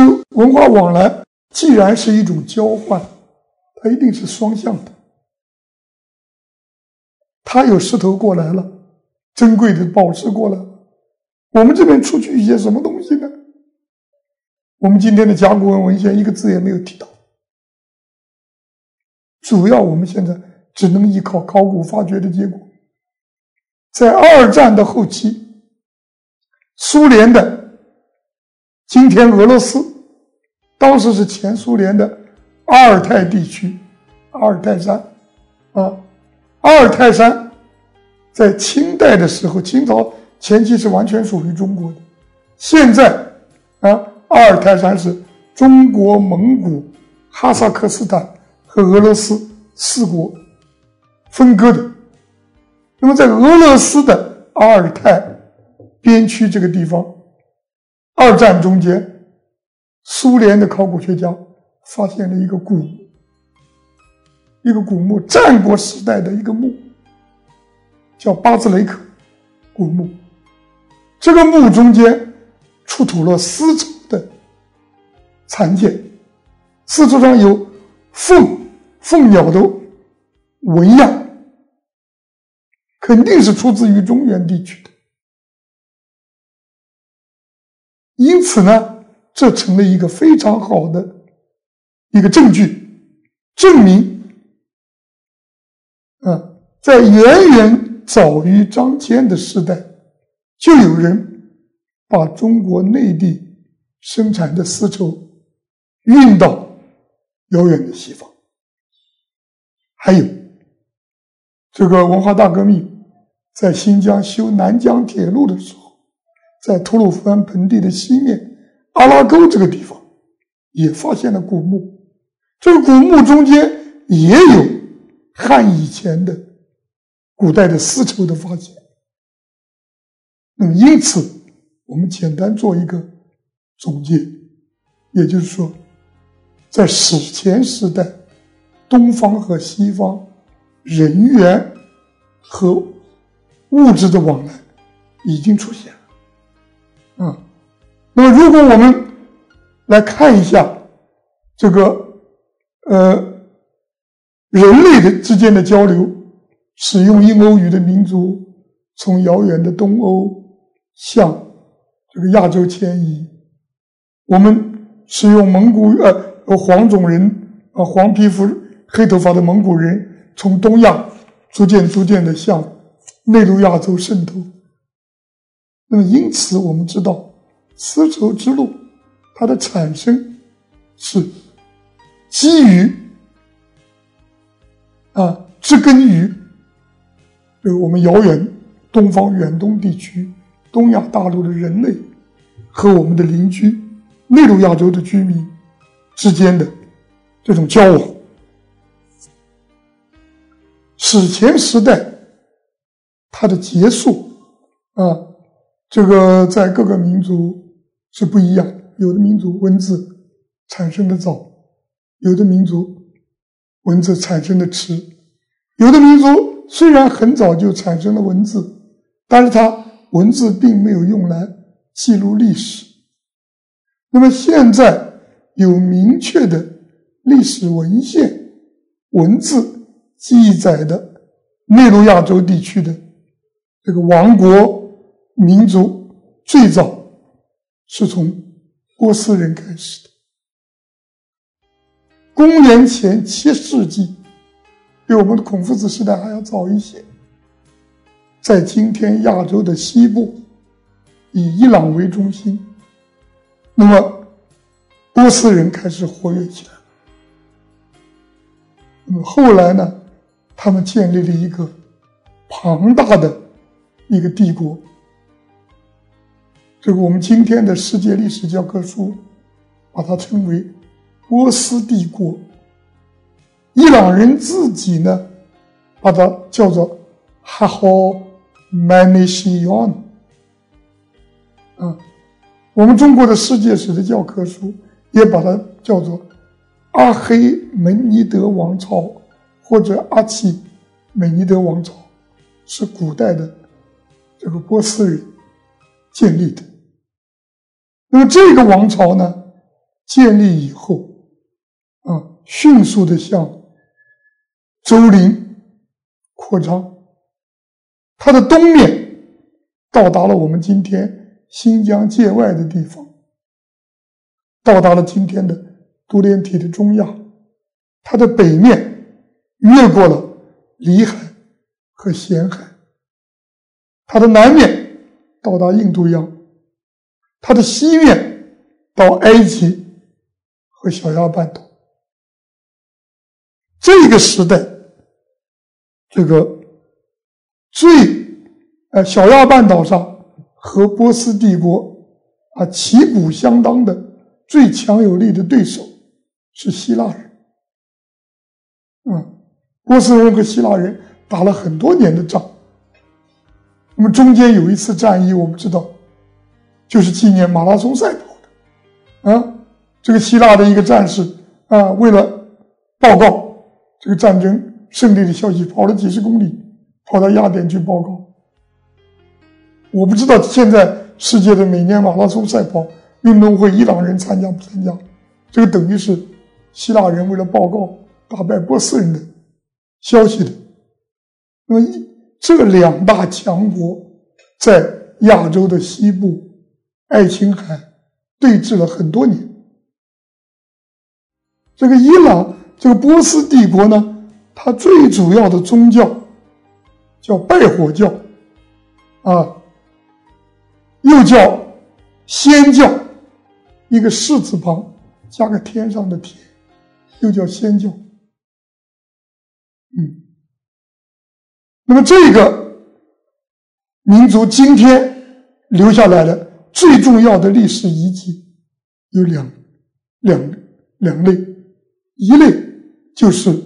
物质文化往来既然是一种交换，它一定是双向的。他有石头过来了，珍贵的宝石过来了，我们这边出去一些什么东西呢？我们今天的甲骨文文献一个字也没有提到，主要我们现在只能依靠考古发掘的结果。在二战的后期，苏联的今天俄罗斯，当时是前苏联的阿尔泰地区，阿尔泰山，啊，阿尔泰山在清代的时候，清朝前期是完全属于中国的，现在啊。阿尔泰山是中国、蒙古、哈萨克斯坦和俄罗斯四国分割的。那么，在俄罗斯的阿尔泰边区这个地方，二战中间，苏联的考古学家发现了一个古，一个古墓，战国时代的一个墓，叫巴兹雷克古墓。这个墓中间出土了丝绸的。残件，丝绸上有凤凤鸟的纹样，肯定是出自于中原地区的。因此呢，这成了一个非常好的一个证据，证明啊，在远远早于张骞的时代，就有人把中国内地生产的丝绸。运到遥远的西方，还有这个文化大革命，在新疆修南疆铁路的时候，在吐鲁番盆地的西面阿拉沟这个地方，也发现了古墓。这个古墓中间也有汉以前的古代的丝绸的发现。那么，因此我们简单做一个总结，也就是说。在史前时代，东方和西方人员和物质的往来已经出现了。啊，那么如果我们来看一下这个呃人类的之间的交流，使用印欧语的民族从遥远的东欧向这个亚洲迁移，我们使用蒙古呃。黄种人啊，黄皮肤、黑头发的蒙古人从东亚逐渐、逐渐的向内陆亚洲渗透。那么，因此我们知道，丝绸之路它的产生是基于啊，植根于呃我们遥远东方远东地区、东亚大陆的人类和我们的邻居内陆亚洲的居民。之间的这种交往，史前时代它的结束啊，这个在各个民族是不一样。有的民族文字产生的早，有的民族文字产生的迟，有的民族虽然很早就产生了文字，但是它文字并没有用来记录历史。那么现在。有明确的历史文献文字记载的内陆亚洲地区的这个王国民族，最早是从波斯人开始的。公元前七世纪，比我们的孔夫子时代还要早一些。在今天亚洲的西部，以伊朗为中心，那么。波斯人开始活跃起来。那么后来呢？他们建立了一个庞大的一个帝国。这个我们今天的世界历史教科书把它称为波斯帝国。伊朗人自己呢，把它叫做哈哈曼尼西亚。啊，我们中国的世界史的教科书。也把它叫做阿黑门尼德王朝或者阿契美尼德王朝，是古代的这个波斯人建立的。那么这个王朝呢，建立以后，啊，迅速的向周邻扩张，它的东面到达了我们今天新疆界外的地方，到达了今天的独联体的中亚，它的北面越过了里海和咸海，它的南面到达印度洋，它的西面到埃及和小亚半岛。这个时代，这个最呃小亚半岛上和波斯帝国啊旗鼓相当的最强有力的对手是希腊人，嗯，波斯人和希腊人打了很多年的仗。那么中间有一次战役，我们知道，就是纪念马拉松赛跑的，啊，这个希腊的一个战士啊，为了报告。这个战争胜利的消息，跑了几十公里，跑到雅典去报告。我不知道现在世界的每年马拉松赛跑运动会，伊朗人参加不参加？这个等于是希腊人为了报告打败波斯人的消息的。那么这两大强国在亚洲的西部爱琴海对峙了很多年。这个伊朗。这个波斯帝国呢，它最主要的宗教叫拜火教，啊，又叫仙教，一个士字旁加个天上的天，又叫仙教。嗯，那么这个民族今天留下来的最重要的历史遗迹有两两两类，一类。就是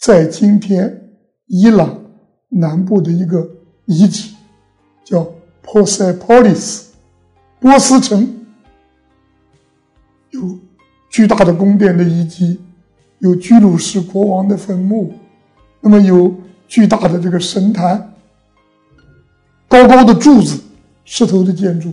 在今天伊朗南部的一个遗址，叫 p o s e p o l i s 波斯城，有巨大的宫殿的遗迹，有居鲁士国王的坟墓，那么有巨大的这个神坛，高高的柱子，石头的建筑，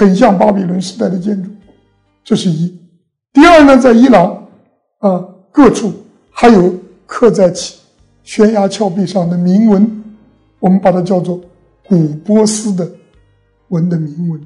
很像巴比伦时代的建筑，这是一。第二呢，在伊朗啊。各处还有刻在其悬崖峭壁上的铭文，我们把它叫做古波斯的文的铭文。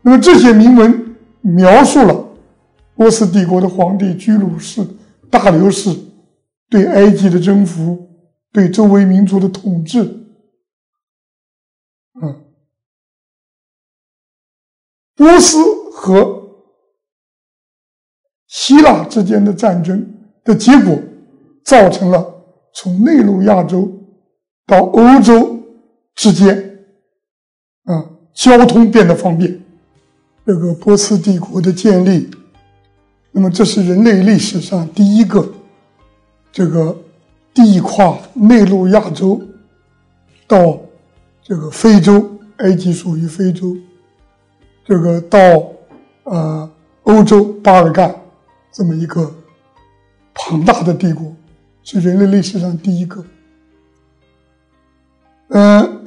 那么这些铭文描述了波斯帝国的皇帝居鲁士、大流士对埃及的征服、对周围民族的统治。嗯，波斯和。希腊之间的战争的结果，造成了从内陆亚洲到欧洲之间，啊，交通变得方便。这个波斯帝国的建立，那么这是人类历史上第一个这个地跨内陆亚洲到这个非洲，埃及属于非洲，这个到呃欧洲巴尔干。这么一个庞大的帝国，是人类历史上第一个。嗯，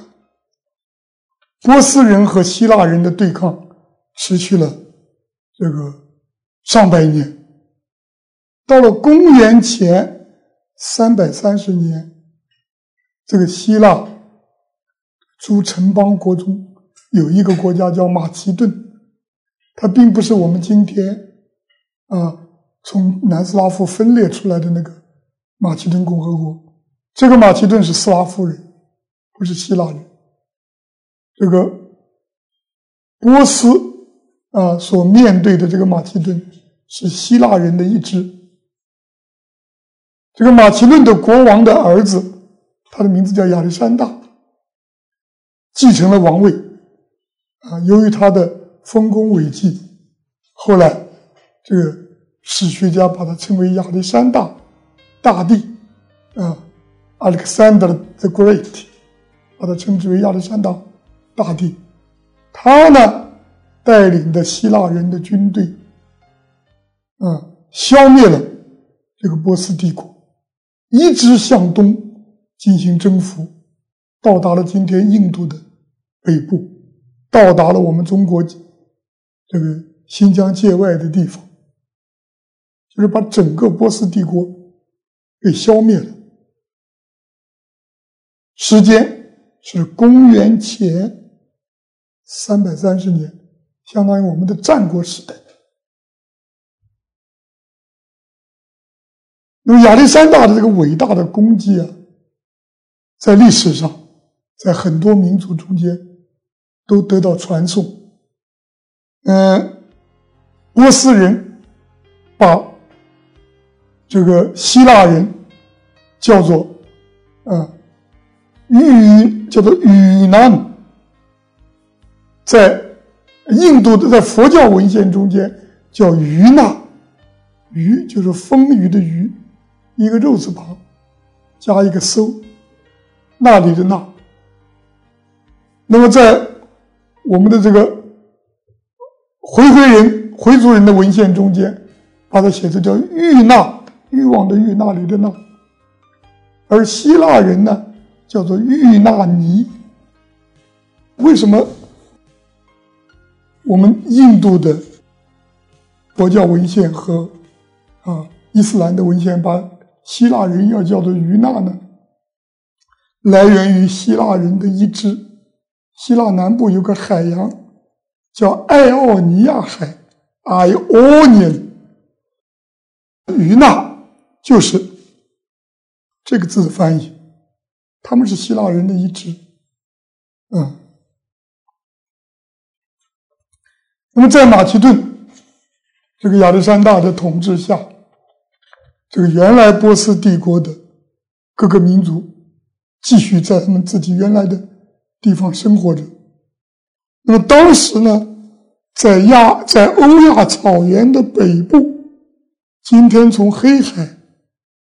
波斯人和希腊人的对抗持续了这个上百年。到了公元前三百三十年，这个希腊诸城邦国中有一个国家叫马其顿，它并不是我们今天啊。从南斯拉夫分裂出来的那个马其顿共和国，这个马其顿是斯拉夫人，不是希腊人。这个波斯啊所面对的这个马其顿是希腊人的一支。这个马其顿的国王的儿子，他的名字叫亚历山大，继承了王位。啊，由于他的丰功伟绩，后来这个。史学家把他称为亚历山大大帝，啊，Alexander the Great，把他称之为亚历山大大帝。他呢带领的希腊人的军队，啊，消灭了这个波斯帝国，一直向东进行征服，到达了今天印度的北部，到达了我们中国这个新疆界外的地方，就是把整个波斯帝国给消灭了。时间是公元前三百三十年，相当于我们的战国时代。那么亚历山大的这个伟大的功绩啊，在历史上，在很多民族中间都得到传颂。嗯。波斯人把这个希腊人叫做啊语叫做语南，在印度的在佛教文献中间叫于那，于就是丰腴的腴，一个肉字旁加一个搜，那里的那。那么在我们的这个回回人。回族人的文献中间，把它写成叫欲纳，欲望的欲，那里的那。而希腊人呢，叫做欲纳尼。为什么我们印度的佛教文献和啊伊斯兰的文献把希腊人要叫做于那呢？来源于希腊人的一支，希腊南部有个海洋叫爱奥尼亚海。（Ionian） 于那就是这个字的翻译。他们是希腊人的一支，嗯。那么在马其顿这个亚历山大的统治下，这个原来波斯帝国的各个民族继续在他们自己原来的地方生活着。那么当时呢？在亚在欧亚草原的北部，今天从黑海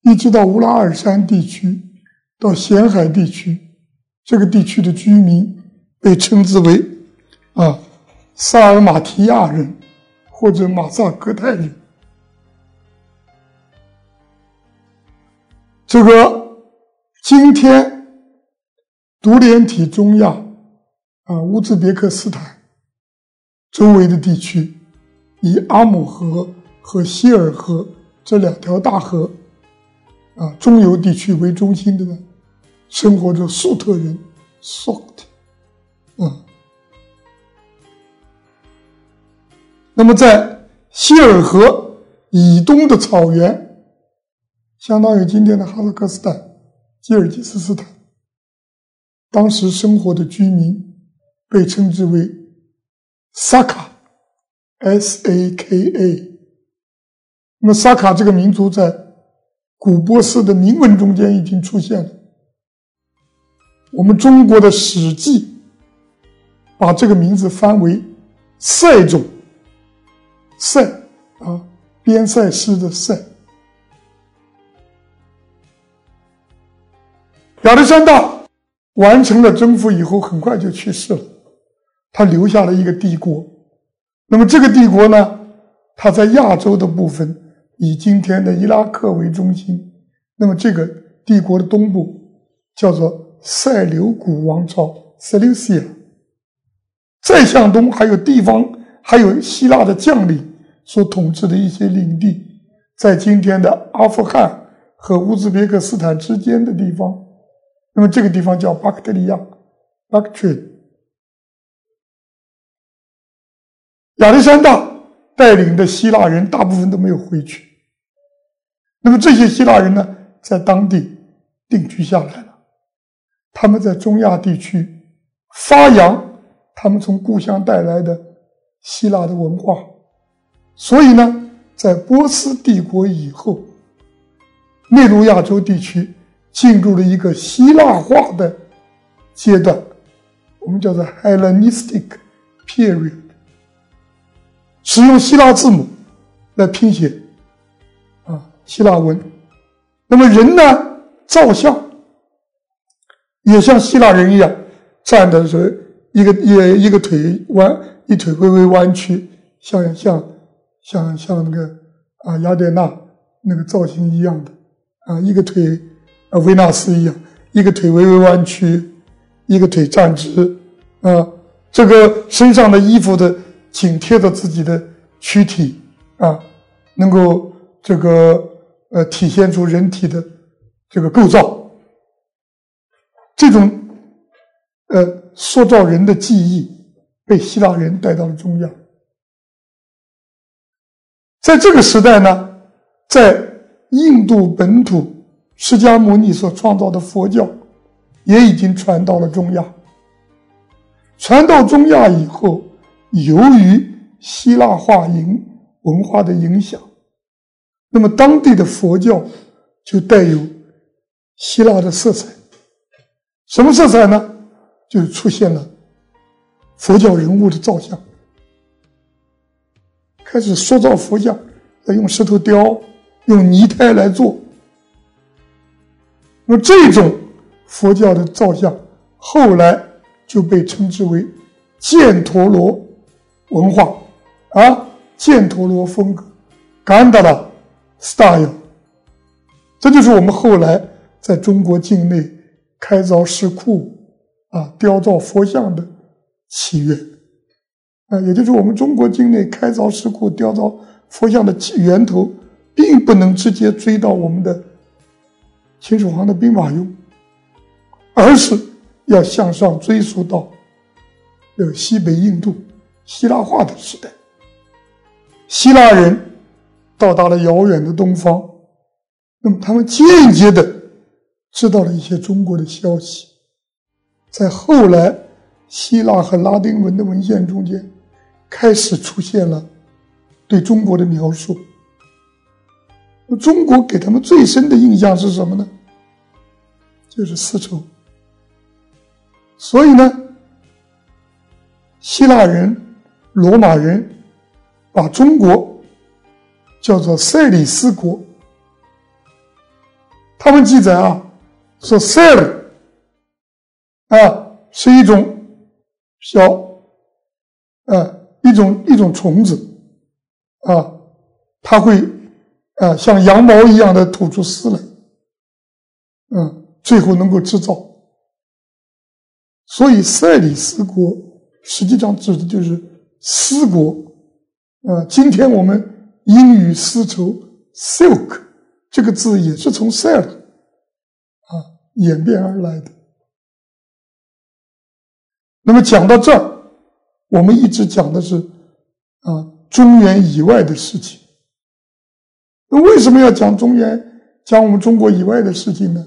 一直到乌拉尔山地区，到咸海地区，这个地区的居民被称之为啊萨尔马提亚人或者马萨格泰人。这个今天独联体中亚啊乌兹别克斯坦。周围的地区，以阿姆河和希尔河这两条大河，啊，中游地区为中心的呢，生活着粟特人 s o t 啊。那么在希尔河以东的草原，相当于今天的哈萨克斯坦、吉尔吉斯斯坦，当时生活的居民被称之为。萨卡，S-A-K-A。那么，萨卡这个民族在古波斯的铭文中间已经出现了。我们中国的《史记》把这个名字翻为“塞种”，塞啊，边塞诗的塞。亚历山大完成了征服以后，很快就去世了。他留下了一个帝国，那么这个帝国呢？它在亚洲的部分以今天的伊拉克为中心。那么这个帝国的东部叫做塞琉古王朝 （Seleucia）。再向东还有地方，还有希腊的将领所统治的一些领地，在今天的阿富汗和乌兹别克斯坦之间的地方。那么这个地方叫巴克特利亚 b a c t r i。亚历山大带领的希腊人大部分都没有回去。那么这些希腊人呢，在当地定居下来了。他们在中亚地区发扬他们从故乡带来的希腊的文化，所以呢，在波斯帝国以后，内陆亚洲地区进入了一个希腊化的阶段，我们叫做 Hellenistic period。使用希腊字母来拼写啊，希腊文。那么人呢，照相也像希腊人一样站的时候，一个一一个腿弯，一腿微微弯曲，像像像像那个啊雅典娜那个造型一样的啊，一个腿啊维纳斯一样，一个腿微微弯曲，一个腿站直啊，这个身上的衣服的。紧贴着自己的躯体啊，能够这个呃体现出人体的这个构造，这种呃塑造人的技艺被希腊人带到了中亚。在这个时代呢，在印度本土，释迦牟尼所创造的佛教也已经传到了中亚。传到中亚以后，由于希腊化影文化的影响，那么当地的佛教就带有希腊的色彩。什么色彩呢？就出现了佛教人物的造像，开始塑造佛像，要用石头雕，用泥胎来做。那么这种佛教的造像，后来就被称之为犍陀罗文化。啊，犍陀罗风格，甘达拉 style，这就是我们后来在中国境内开凿石窟啊，雕造佛像的起源啊，也就是我们中国境内开凿石窟、雕造佛像的源头，并不能直接追到我们的秦始皇的兵马俑，而是要向上追溯到有西北印度希腊化的时代。希腊人到达了遥远的东方，那么他们间接的知道了一些中国的消息，在后来希腊和拉丁文的文献中间，开始出现了对中国的描述。那中国给他们最深的印象是什么呢？就是丝绸。所以呢，希腊人、罗马人。把中国叫做塞里斯国，他们记载啊，说塞尔啊是一种小呃一种一种虫子啊，它会啊像羊毛一样的吐出丝来，嗯，最后能够制造。所以塞里斯国实际上指的就是丝国。啊，今天我们英语丝绸 （silk） 这个字也是从 “sell” 啊演变而来的。那么讲到这儿，我们一直讲的是啊中原以外的事情。为什么要讲中原、讲我们中国以外的事情呢？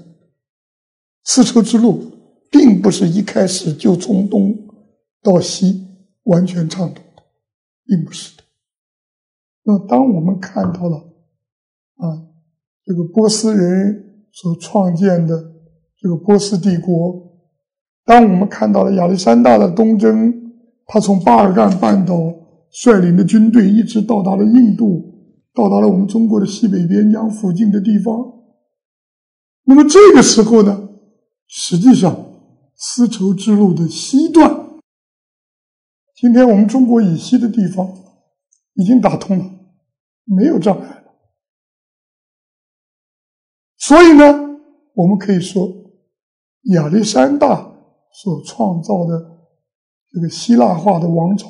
丝绸之路并不是一开始就从东到西完全畅通的，并不是的。那，当我们看到了啊，这个波斯人所创建的这个波斯帝国，当我们看到了亚历山大的东征，他从巴尔干半岛率领的军队一直到达了印度，到达了我们中国的西北边疆附近的地方。那么这个时候呢，实际上丝绸之路的西段，今天我们中国以西的地方。已经打通了，没有障碍了。所以呢，我们可以说，亚历山大所创造的这个希腊化的王朝，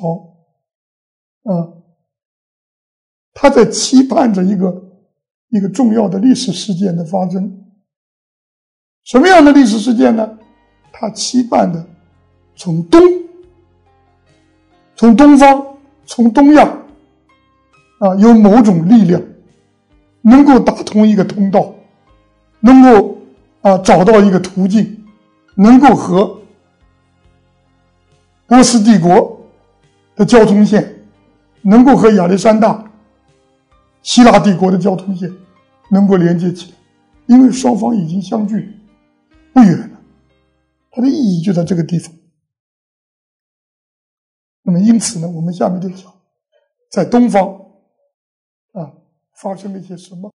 啊，他在期盼着一个一个重要的历史事件的发生。什么样的历史事件呢？他期盼的从东，从东方，从东亚。啊，有某种力量能够打通一个通道，能够啊找到一个途径，能够和波斯帝国的交通线，能够和亚历山大希腊帝国的交通线能够连接起来，因为双方已经相距不远了，它的意义就在这个地方。那么，因此呢，我们下面就讲，在东方。啊，发生了一些什么？